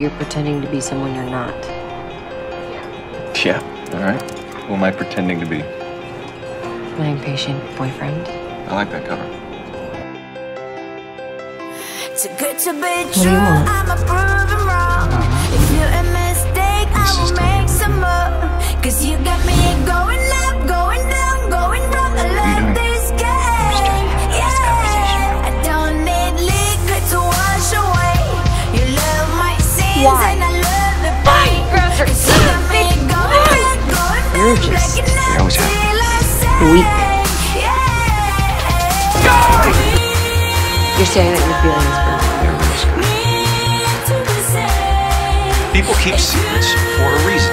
You're pretending to be someone you're not. Yeah, alright. Who am I pretending to be? My impatient boyfriend. I like that cover. Too good to be do you true, want? I'ma prove him wrong. If you're a mistake, I This is will make some more. Cause you got me going got me going back, going back, You're just breaking up always have. till I say, weak. You're saying that your feelings for They're real People keep secrets for a reason.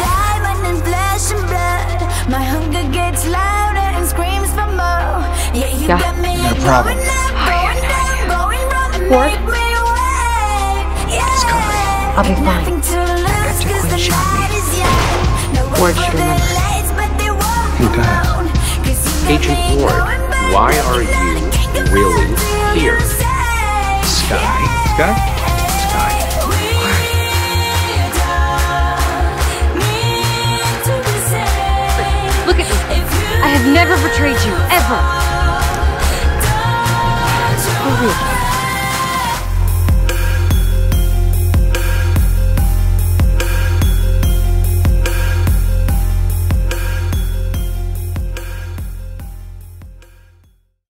Diamond and flesh and blood. My hunger gets louder and screams for more. Yeah, you Yeah, got me no problem. going up, going down, going wrong, and Ward? make me wait. Yeah. I'll be fine. Nothing to lose 'cause the night is young. Ward should for the remember. lights, but they won't Who does? known. 'Cause you got Agent Ward, why are you and can't get really here? Skye. Skye? Skye. Look at me. I have never betrayed you, ever.